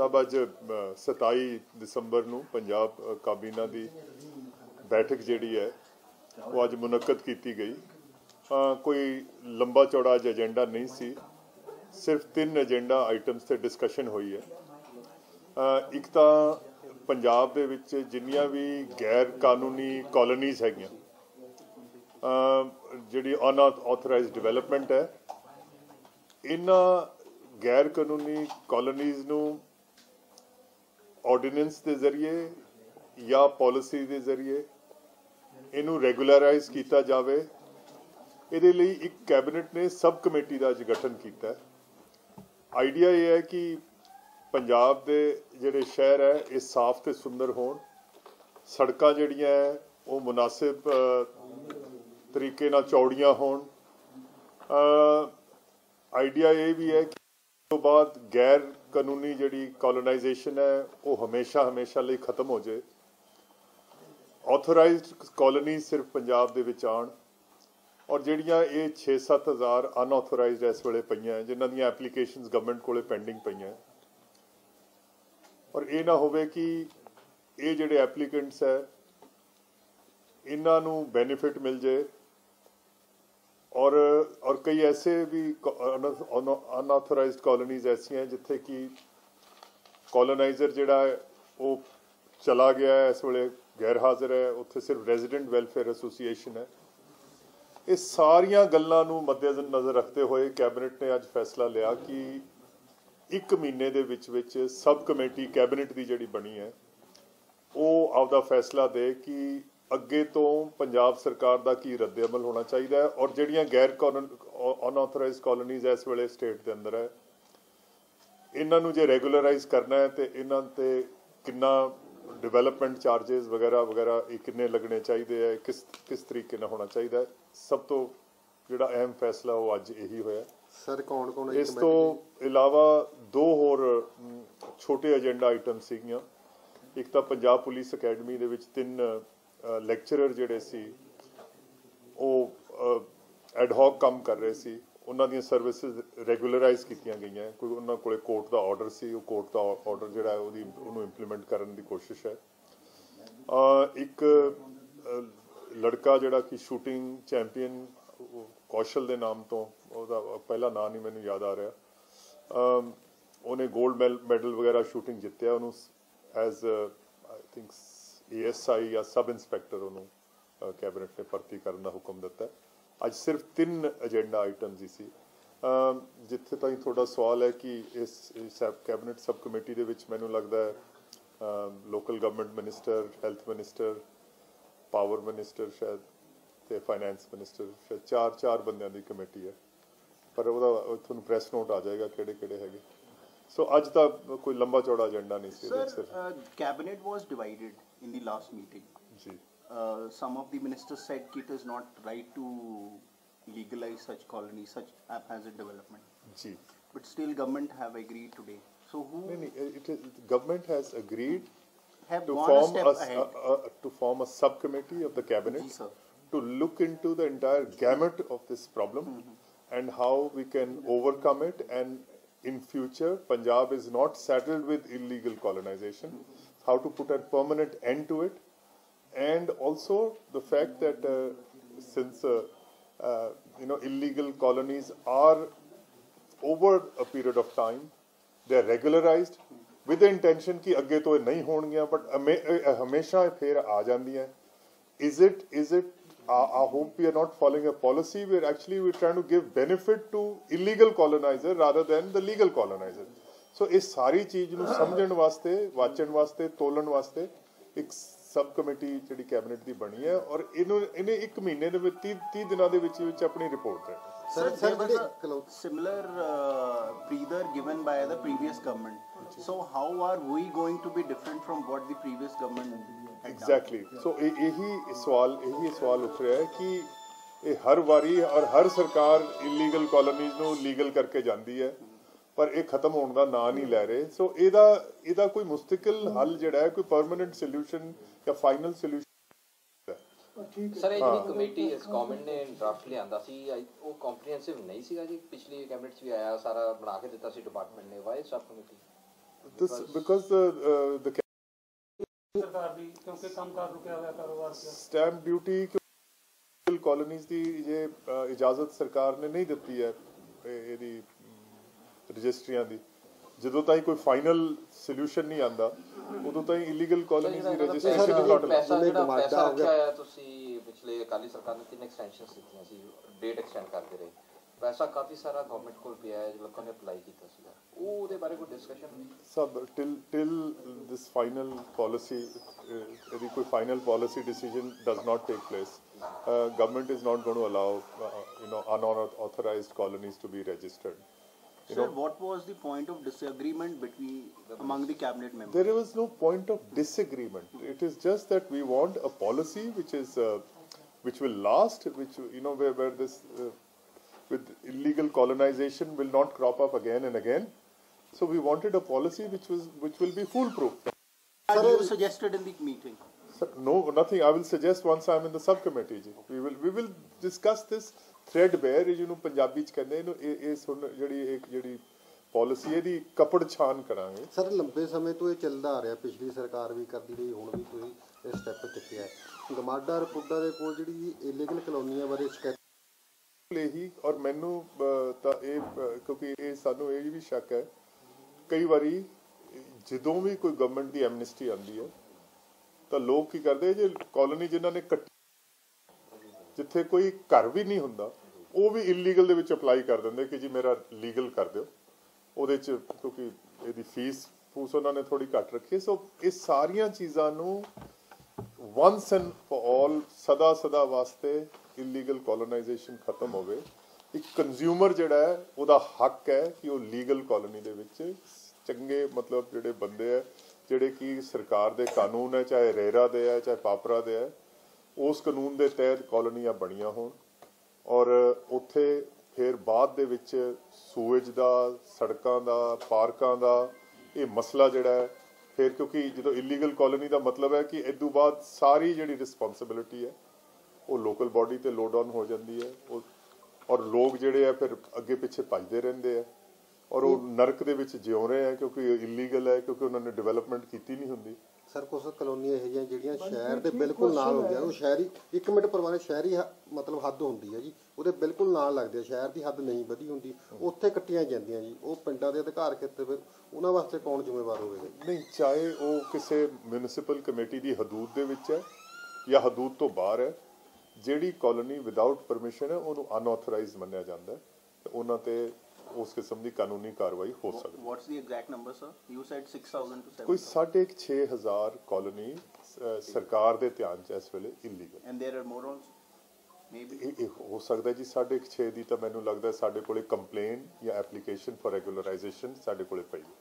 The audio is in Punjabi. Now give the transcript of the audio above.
ਸਾਹਿਬ ਅੱਜ ਅ, 27 ਦਸੰਬਰ ਨੂੰ ਪੰਜਾਬ ਅ, ਕਾਬੀਨਾ ਦੀ ਬੈਠਕ ਜਿਹੜੀ ਹੈ ਉਹ ਅੱਜ ਮੁਨੱਕਦ ਕੀਤੀ ਗਈ। ਕੋਈ ਲੰਬਾ ਚੌੜਾ ਅੱਜ ਏਜੰਡਾ ਨਹੀਂ ਸੀ। ਸਿਰਫ ਤਿੰਨ ਏਜੰਡਾ ਆਈਟਮਸ ਤੇ ਡਿਸਕਸ਼ਨ ਹੋਈ ਹੈ। ਇੱਕ ਤਾਂ ਪੰਜਾਬ ਦੇ ਵਿੱਚ ਜਿੰਨੀਆਂ ਵੀ ਗੈਰ ਕਾਨੂੰਨੀ ਕਾਲੋਨੀਜ਼ ਹੈਗੀਆਂ ਅ, ਜਿਹੜੀ ਅਨਆਥੋਰਾਈਜ਼ਡ ਡਿਵੈਲਪਮੈਂਟ ਹੈ ਇਹਨਾਂ ਗੈਰ ਕਾਨੂੰਨੀ ਕਾਲੋਨੀਜ਼ ਨੂੰ ਆਰਡੀਨੈਂਸ ਦੇ ਜ਼ਰੀਏ ਜਾਂ ਪਾਲਿਸੀ ਦੇ ਜ਼ਰੀਏ ਇਹਨੂੰ ਰੈਗੂਲਰਾਈਜ਼ ਕੀਤਾ ਜਾਵੇ, ਇਹਦੇ ਲਈ ਇੱਕ ਕੈਬਨਿਟ ਨੇ ਸਬ ਕਮੇਟੀ ਦਾ ਅੱਜ ਗਠਨ ਕੀਤਾ ਆਈਡੀਆ ਇਹ ਹੈ ਕਿ ਪੰਜਾਬ ਦੇ ਜਿਹੜੇ ਸ਼ਹਿਰ ਹੈ, ਇਹ ਸਾਫ਼ ਤੇ ਸੁੰਦਰ ਹੋਣ। ਸੜਕਾਂ ਜਿਹੜੀਆਂ ਹੈ, ਉਹ ਮੁਨਾਸਿਬ ਤਰੀਕੇ ਨਾਲ ਚੌੜੀਆਂ ਹੋਣ। ਆਈਡੀਆ ਇਹ ਵੀ ਹੈ ਕਿ ਤੋਂ ਬਾਅਦ ਗੈਰ ਕਾਨੂੰਨੀ ਜਿਹੜੀ ਕਲੋਨਾਈਜੇਸ਼ਨ ਹੈ ਉਹ ਹਮੇਸ਼ਾ ਹਮੇਸ਼ਾ ਲਈ ਖਤਮ ਹੋ ਜਾਏ। ਆਥੋਰਾਈਜ਼ਡ ਕਾਲੋਨੀ ਸਿਰਫ ਪੰਜਾਬ ਦੇ ਵਿੱਚ ਆਣ ਔਰ ਜਿਹੜੀਆਂ ਇਹ 6-7000 ਅਨਆਥੋਰਾਈਜ਼ਡ ਇਸ ਵੇਲੇ ਪਈਆਂ ਹੈ, ਜਿਨ੍ਹਾਂ ਦੀਆਂ ਐਪਲੀਕੇਸ਼ਨਸ ਗਵਰਨਮੈਂਟ ਕੋਲੇ ਪੈਂਡਿੰਗ ਪਈਆਂ ਔਰ ਇਹ ਨਾ ਹੋਵੇ ਕਿ ਇਹ ਜਿਹੜੇ ਐਪਲੀਕੈਂਟਸ ਹੈ ਇਹਨਾਂ ਨੂੰ ਬੈਨੀਫਿਟ ਮਿਲ ਜਾਏ। ਔਰ ਔਰ ਕਈ ਐਸੇ ਵੀ ਅਨਆਥੋਰਾਈਜ਼ਡ ਕਾਲੋਨੀਜ਼ ਐਸੀਆਂ ਜਿੱਥੇ ਕਿ ਕਲੋਨਾਈਜ਼ਰ ਜਿਹੜਾ ਹੈ, ਉਹ ਚਲਾ ਗਿਆ ਹੈ, ਇਸ ਵੇਲੇ ਗੈਰ ਹਾਜ਼ਰ ਹੈ, ਉੱਥੇ ਸਿਰਫ ਰੈਜ਼ੀਡੈਂਟ ਵੈਲਫੇਅਰ ਐਸੋਸੀਏਸ਼ਨ ਹੈ। ਇਹ ਸਾਰੀਆਂ ਗੱਲਾਂ ਨੂੰ ਮੱਦੇਨਜ਼ਰ ਰੱਖਦੇ ਹੋਏ ਕੈਬਨਿਟ ਨੇ ਅੱਜ ਫੈਸਲਾ ਲਿਆ ਕਿ ਇੱਕ ਮਹੀਨੇ ਦੇ ਵਿੱਚ ਵਿੱਚ ਸਬ ਕਮੇਟੀ ਕੈਬਨਿਟ ਦੀ ਜਿਹੜੀ ਬਣੀ ਹੈ, ਉਹ ਆਪਦਾ ਫੈਸਲਾ ਦੇ ਕਿ ਅੱਗੇ ਤੋਂ ਪੰਜਾਬ ਸਰਕਾਰ ਦਾ ਕੀ ਰੱਦੇ ਅਮਲ ਹੋਣਾ ਚਾਹੀਦਾ ਹੈ ਔਰ ਜਿਹੜੀਆਂ ਗੈਰ ਅਨਆਥੋਰਾਈਜ਼ਡ ਕਾਲੋਨੀਜ਼ ਇਸ ਵੇਲੇ ਸਟੇਟ ਦੇ ਅੰਦਰ ਹੈ ਇਹਨਾਂ ਨੂੰ ਜੇ ਰੈਗੂਲਰਾਈਜ਼ ਕਰਨਾ ਹੈ ਤੇ ਇਹਨਾਂ ਤੇ ਕਿੰਨਾ ਡਿਵੈਲਪਮੈਂਟ ਚਾਰजेस ਵਗੈਰਾ ਵਗੈਰਾ ਇਹ ਕਿੰਨੇ ਲੱਗਣੇ ਚਾਹੀਦੇ ਹੈ ਕਿਸ ਕਿਸ ਤਰੀਕੇ ਨਾਲ ਹੋਣਾ ਚਾਹੀਦਾ ਸਭ ਤੋਂ ਜਿਹੜਾ ਅਹਿਮ ਫੈਸਲਾ ਉਹ ਅੱਜ ਇਹੀ ਹੋਇਆ ਸਰ ਕੌਣ ਕੌਣ ਇਸ ਤੋਂ ਇਲਾਵਾ ਦੋ ਹੋਰ ਛੋਟੇ ਏਜੰਡਾ ਆਈਟਮ ਸੀਗੀਆਂ ਇੱਕ ਤਾਂ ਪੰਜਾਬ ਪੁਲਿਸ ਅਕੈਡਮੀ ਦੇ ਵਿੱਚ ਤਿੰਨ ਲੈਕਚਰਰ ਜਿਹੜੇ ਸੀ ਉਹ ਐਡ ਹੌਕ ਕੰਮ ਕਰ ਰਹੇ ਸੀ। ਉਹਨਾਂ ਦੀਆਂ ਸਰਵਿਸਿਜ਼ ਰੈਗੂਲਰਾਈਜ਼ ਕੀਤੀਆਂ ਗਈਆਂ। ਕੋਈ ਉਹਨਾਂ ਕੋਲੇ ਕੋਰਟ ਦਾ ਆਰਡਰ ਸੀ ਉਹ ਕੋਰਟ ਦਾ ਆਰਡਰ ਜਿਹੜਾ ਹੈ ਉਹਦੀ ਉਹਨੂੰ ਇੰਪਲੀਮੈਂਟ ਕਰਨ ਦੀ ਕੋਸ਼ਿਸ਼ ਹੈ। ਇੱਕ ਲੜਕਾ ਜਿਹੜਾ ਕਿ ਸ਼ੂਟਿੰਗ ਚੈਂਪੀਅਨ ਕੌਸ਼ਲ ਦੇ ਨਾਮ ਤੋਂ ਉਹਦਾ ਪਹਿਲਾ ਨਾਮ ਨਹੀਂ ਮੈਨੂੰ ਯਾਦ ਆ ਰਿਹਾ। ਅਮ, ਉਹਨੇ 골ਡ ਮੈਡਲ ਵਗੈਰਾ ਸ਼ੂਟਿੰਗ ਜਿੱਤਿਆ। ਉਹਨੂੰ ਐਜ਼ ਆਈ ਥਿੰਕ ਏਐਸਆਈ ਜਾਂ ਸਬ ਇੰਸਪੈਕਟਰ ਉਹਨੂੰ ਕੈਬਨਿਟ ਨੇ ਭਰਤੀ ਕਰਨ ਦਾ ਹੁਕਮ ਦਿੱਤਾ ਅੱਜ ਸਿਰਫ ਤਿੰਨ ਏਜੰਡਾ ਆਈਟਮਸ ਹੀ ਸੀ। ਜਿੱਥੇ ਤਾਈਂ ਤੁਹਾਡਾ ਸਵਾਲ ਹੈ ਕਿ ਇਸ ਕੈਬਨਿਟ ਸਬ ਕਮੇਟੀ ਦੇ ਵਿੱਚ ਮੈਨੂੰ ਲੱਗਦਾ ਹੈ local government minister health minister power minister ਸ਼ਾਇਦ ਤੇ ਫਾਈਨੈਂਸ ਮਿਨਿਸਟਰ ਸ਼ਾਇਦ ਚਾਰ ਚਾਰ ਬੰਦਿਆਂ ਦੀ ਕਮੇਟੀ ਹੈ। ਪਰ ਉਹਦਾ ਤੁਹਾਨੂੰ ਪ੍ਰੈਸ ਨੋਟ ਆ ਜਾਏਗਾ ਕਿਹੜੇ ਕਿਹੜੇ ਹੈਗੇ। ਸੋ ਅੱਜ ਦਾ ਕੋਈ ਲੰਬਾ ਚੌੜਾ ਏਜੰਡਾ ਨਹੀਂ ਸੀ ਸਿਰਫ uh, cabinet was in the last meeting. Uh, some of the ministers said it is not right to legalize such colonies, such haphazard development. But still, government have agreed today. So who? No, no, government has agreed have to form a, a, a, to form a subcommittee of the cabinet Ji, to look into the entire gamut of this problem mm -hmm. and how we can overcome it and in future Punjab is not saddled with illegal colonization. Mm -hmm how to put a permanent end to it and also the fact that uh, since uh, uh, you know illegal colonies are over a period of time they are regularized with the intention ਕਿ ਅੱਗੇ ਤੋਂ ਇਹ ਨਹੀਂ ਹੋਣਗੀਆਂ ਬਟ ਹਮੇਸ਼ਾ ਇਹ ਫੇਰ ਆ ਜਾਂਦੀਆਂ is it is it I, I hope we are not following a policy we're actually we're trying to give benefit to illegal colonizer rather than the legal colonizer ਸੋ ਇਸ ਸਾਰੀ ਚੀਜ਼ ਨੂੰ ਸਮਝਣ ਵਾਸਤੇ ਵਾਚਣ ਵਾਸਤੇ ਤੋਲਣ ਵਾਸਤੇ ਇੱਕ ਸਬ ਕਮੇਟੀ ਜਿਹੜੀ ਕੈਬਨਿਟ ਦੀ ਬਣੀ ਹੈ ਔਰ ਇਹਨੂੰ ਇਹਨੇ ਇੱਕ ਮਹੀਨੇ ਦੇ ਵਿੱਚ 30 30 ਦਿਨਾਂ ਦੇ ਵਿੱਚ ਵਿੱਚ ਆਪਣੀ report similar uh, breather given by the previous government. So how are we going to be different from what the previous government had done? Exactly so ਇਹ ਇਹੀ ਸਵਾਲ ਇਹੀ ਸਵਾਲ ਉੱਠ ਰਿਹਾ ਹੈ ਕਿ ਇਹ ਹਰ ਵਾਰੀ ਔਰ ਹਰ ਸਰਕਾਰ ਇਲੀਗਲ ਕਾਲੋਨੀਜ਼ ਨੂੰ ਲੀਗਲ ਕਰਕੇ ਜਾਂਦੀ ਹੈ ਪਰ ਇਹ ਖਤਮ ਹੋਣ ਦਾ ਨਾਂ ਨਹੀਂ ਲੈ ਰਹੇ। ਸੋ ਇਹਦਾ ਇਹਦਾ ਕੋਈ ਮੁਸਤਕਿਲ ਹੱਲ ਜਿਹੜਾ ਹੈ ਕੋਈ ਪਰਮਨੈਂਟ ਸੋਲੂਸ਼ਨ ਜਾਂ ਫਾਈਨਲ ਸੋਲੂਸ਼ਨ ਸਰ ਇਹ ਜਿਹੜੀ ਕਮੇਟੀ ਇਸ ਗਵਰਨਮੈਂਟ ਨੇ ਡਰਾਫਟ ਲਿਆਂਦਾ ਸੀ ਉਹ ਕੰਪਰੀਹੈਂਸਿਵ ਨਹੀਂ ਸੀਗਾ ਜੀ। ਪਿਛਲੀ ਕੈਬਨਿਟ 'ਚ ਵੀ ਆਇਆ ਸਾਰਾ ਬਣਾ ਕੇ ਦਿੱਤਾ ਸੀ ਡਿਪਾਰਟਮੈਂਟ ਨੇ। Why sub committee this because the the ਸਰਕਾਰ ਦੀ ਕਿਉਂਕਿ ਕੰਮਕਾਰ ਰੁਕਿਆ ਹੋਇਆ ਕਾਰੋਬਾਰ ਸਟੈਂਪ ਡਿਊਟੀ ਕਾਲੋਨੀਜ਼ ਦੀ ਜੇ ਇਜਾਜ਼ਤ ਸਰਕਾਰ ਨੇ ਨਹੀਂ ਦਿੱਤੀ ਹੈ ਇਹ- ਇਹਦੀ ਰਜਿਸਟਰੀਆਂ ਦੀ। ਜਦੋਂ ਤਾਈਂ ਕੋਈ ਫਾਈਨਲ ਸੋਲੂਸ਼ਨ ਨਹੀਂ ਆਂਦਾ ਉਦੋਂ ਤਾਈਂ ਇਲੀਗਲ ਕਾਲੋਨੀਜ਼ ਦੀ ਰਜਿਸਟ੍ਰੇਸ਼ਨ ਇਜ਼ ਨਾਟ ਪੈਸਾ ਜਿਵੇਂ ਜਿਹੜਾ ਗਮਾਡਾ ਪੈਸਾ ਹੋ ਗਿਆ। ਰੱਖਿਆ ਹੈ ਤੁਸੀਂ ਪਿਛਲੇ ਅਕਾਲੀ ਸਰਕਾਰ ਨੇ ਤਿੰਨ ਐਕਸਟੈਂਸ਼ਨਸ ਦਿੱਤੀਆਂ ਸੀ ਡੇਟ ਐਕਸਟੈਂਡ ਕਰਦੇ ਰਹੇ। ਪੈਸਾ ਕਾਫੀ ਸਾਰਾ ਗਵਰਨਮੈਂਟ ਕੋਲ ਪਿਆ ਹੈ ਲੋਕਾਂ ਨੇ ਅਪਲਾਈ ਕੀਤਾ ਸੀਗਾ। ਉਹ ਉਹਦੇ ਬਾਰੇ ਕੋਈ ਡਿਸਕਸ਼ਨ ਸਭ till till this final policy ਇਹਦੀ ਕੋਈ final policy decision does not take place government is not going to allow you no Sir, what was the point of disagreement between among the cabinet members? There was no point of disagreement. It is just that we want a policy which is uh, which will last, which you know where, where this uh, with illegal colonization will not crop up again and again. So we wanted a policy which was which will be foolproof. Sir, you suggested in the meeting. Sir, no, nothing. I will suggest once I am in the subcommittee. We will we will discuss this threadbare ਜਿਹਨੂੰ ਪੰਜਾਬੀ ਚ ਕਹਿੰਦੇ ਇਹਨੂੰ ਇਹ ਇਹ ਸੁਣ ਜਿਹੜੀ ਇੱਕ ਜਿਹੜੀ ਪਾਲਿਸੀ ਇਹਦੀ ਕਪੜ ਛਾਨ ਕਰਾਂਗੇ। ਸਰ ਲੰਬੇ ਸਮੇਂ ਤੋਂ ਇਹ ਚੱਲਦਾ ਆ ਰਿਹਾ ਪਿਛਲੀ ਸਰਕਾਰ ਵੀ ਕਰਦੀ ਰਹੀ ਹੁਣ ਵੀ ਤੁਸੀਂ ਇਹ ਸਟੈਪ ਚੁੱਕਿਆ ਹੈ। ਗਮਾਡਾ ਰਪੁੱਡਾ ਦੇ ਕੋਲ ਜਿਹੜੀ ਇਲੀਗਲ ਕਲੋਨੀਆਂ ਬਾਰੇ ਸ਼ਿਕਾਇਤ ਹੀ ਔਰ ਮੈਨੂੰ ਤਾਂ ਇਹ ਕਿਉਂਕਿ ਇਹ ਸਾਨੂੰ ਇਹ ਵੀ ਸ਼ੱਕ ਹੈ ਕਈ ਵਾਰੀ ਜਦੋਂ ਵੀ ਕੋਈ ਗਵਰਨਮੈਂਟ ਦੀ ਐਮਨਿਸਟੀ ਆਉਂਦੀ ਹੈ ਤਾਂ ਲੋਕ ਕੀ ਕਰਦੇ ਜੇ ਕਾਲੋਨੀ ਜਿਨ੍ਹਾਂ ਨੇ ਕੱਟੀ ਜਿੱਥੇ ਕੋਈ ਘਰ ਵੀ ਨਹੀਂ ਹੁੰਦਾ ਉਹ ਵੀ ਇਲੀਗਲ ਦੇ ਵਿੱਚ ਅਪਲਾਈ ਕਰ ਦਿੰਦੇ ਕਿ ਜੀ ਮੇਰਾ ਲੀਗਲ ਕਰ ਦਿਓ। ਉਹਦੇ ਚ ਕਿਉਂਕਿ ਇਹਦੀ ਫੀਸ ਫੂਸ ਉਹਨਾਂ ਨੇ ਥੋੜੀ ਘੱਟ ਰੱਖੀ ਸੋ ਇਹ ਸਾਰੀਆਂ ਚੀਜ਼ਾਂ ਨੂੰ ਵਨਸ ਐਂਡ ਫॉर ਆਲ ਸਦਾ ਸਦਾ ਵਾਸਤੇ ਇਲੀਗਲ ਕੋਲੋਨਾਈਜੇਸ਼ਨ ਖਤਮ ਹੋਵੇ। ਇੱਕ ਕੰਜ਼ਿਊਮਰ ਜਿਹੜਾ ਹੈ, ਉਹਦਾ ਹੱਕ ਹੈ ਕਿ ਉਹ ਲੀਗਲ ਕਾਲੋਨੀ ਦੇ ਵਿੱਚ ਚੰਗੇ ਮਤਲਬ ਜਿਹੜੇ ਬੰਦੇ ਹੈ, ਜਿਹੜੇ ਕਿ ਸਰਕਾਰ ਦੇ ਕਾਨੂੰਨ ਹੈ, ਚਾਹੇ ਰੇਰਾ ਦੇ ਹੈ, ਚਾਹੇ ਪਾਪਰਾ ਦੇ ਹੈ, ਉਸ ਕਾਨੂੰਨ ਦੇ ਤਹਿਤ ਕਾਲੋਨੀਆਂ ਬਣੀਆਂ ਹੋਣ। ਔਰ ਉੱਥੇ ਫਿਰ ਬਾਅਦ ਦੇ ਵਿੱਚ ਸੂਏਜ ਦਾ, ਸੜਕਾਂ ਦਾ, ਪਾਰਕਾਂ ਦਾ ਇਹ ਮਸਲਾ ਜਿਹੜਾ ਹੈ, ਫਿਰ ਕਿਉਂਕਿ ਜਦੋਂ ਇਲੀਗਲ ਕਾਲੋਨੀ ਦਾ ਮਤਲਬ ਹੈ ਕਿ ਇਸ ਤੋਂ ਬਾਅਦ ਸਾਰੀ ਜਿਹੜੀ ਰਿਸਪੌਂਸਿਬਿਲਿਟੀ ਹੈ, ਉਹ ਲੋਕਲ ਬਾਡੀ ਤੇ ਲੋਡ ਆਨ ਹੋ ਜਾਂਦੀ ਹੈ, ਉਹ ਔਰ ਲੋਕ ਜਿਹੜੇ ਆ ਫਿਰ ਅੱਗੇ ਪਿੱਛੇ ਭੱਜਦੇ ਰਹਿੰਦੇ ਆ ਔਰ ਉਹ ਨਰਕ ਦੇ ਵਿੱਚ ਜਿਉ ਰਹੇ ਆ ਕਿਉਂਕਿ ਇਲੀਗਲ ਹੈ, ਕਿਉਂਕਿ ਉਹਨਾਂ ਨੇ ਡਿਵੈਲਪਮੈਂਟ ਕੀਤੀ ਨਹੀਂ ਹੁੰਦੀ। ਸਰ ਕੁਝ ਕਲੋਨੀਆਂ ਇਹੋ ਜਿਹੀਆਂ ਜਿਹੜੀਆਂ ਸ਼ਹਿਰ ਦੇ ਬਿਲਕੁਲ ਨਾਲ ਹੁੰਦੀਆਂ ਉਹ ਸ਼ਹਿਰੀ ਇੱਕ ਮਿੰਟ ਪਰਵਾਨੇ ਸ਼ਹਿਰੀ ਹ- ਮਤਲਬ ਹੱਦ ਹੁੰਦੀ ਹੈ ਜੀ। ਉਹਦੇ ਬਿਲਕੁਲ ਨਾਲ ਲੱਗਦੇ ਆ। ਸ਼ਹਿਰ ਦੀ ਹੱਦ ਨਹੀਂ ਵਧੀ ਹੁੰਦੀ। ਉੱਥੇ ਕੱਟੀਆਂ ਜਾਂਦੀਆਂ ਜੀ। ਉਹ ਪਿੰਡਾਂ ਦੇ ਅਧਿਕਾਰ ਖੇਤਰ ਫਿਰ ਉਹਨਾਂ ਵਾਸਤੇ ਕੌਣ ਜ਼ਿੰਮੇਵਾਰ ਹੋਵੇਗਾ? ਨਹੀਂ ਚਾਹੇ ਉਹ ਕਿਸੇ ਮਿਊਨਿਸਪਲ ਕਮੇਟੀ ਦੀ ਹਦੂਦ ਦੇ ਵਿੱਚ ਹੈ ਜਾਂ ਹਦੂਦ ਤੋਂ ਬਾਹਰ ਹੈ ਜਿਹੜੀ ਕਾਲੋਨੀ ਵਿਦਆਊਟ ਪਰਮਿਸ਼ਨ ਹੈ ਉਹਨੂੰ ਅਨਆਥੋਰਾਈਜ਼ਡ ਮੰਨਿਆ ਜਾਂਦਾ ਹੈ। ਤੇ ਉਹਨਾਂ ਤੇ ਉਸ ਕਿਸਮ ਦੀ ਕਾਨੂੰਨੀ ਕਾਰਵਾਈ ਹੋ ਸਕਦੀ What's the exact number, sir? You said 6,000 to 7,000. ਕੋਈ 6.5000 ਕਾਲੋਨੀ ਅਹ, ਸਰਕਾਰ ਦੇ ਧਿਆਨ 'ਚ ਇਸ ਵੇਲੇ illegal are more also? Maybe. ਇਹ ਇਹ ਹੋ ਸਕਦਾ ਜੀ 6.5 ਦੀ ਤਾਂ ਮੈਨੂੰ ਲੱਗਦਾ ਸਾਡੇ ਕੋਲੇ ਕੰਪਲੇਨ ਜਾਂ ਐਪਲੀਕੇਸ਼ਨ ਫॉर ਰੈਗੂਲਰਾਈਜੇਸ਼ਨ ਸਾਡੇ ਕੋਲੇ ਪਈ ਹੈ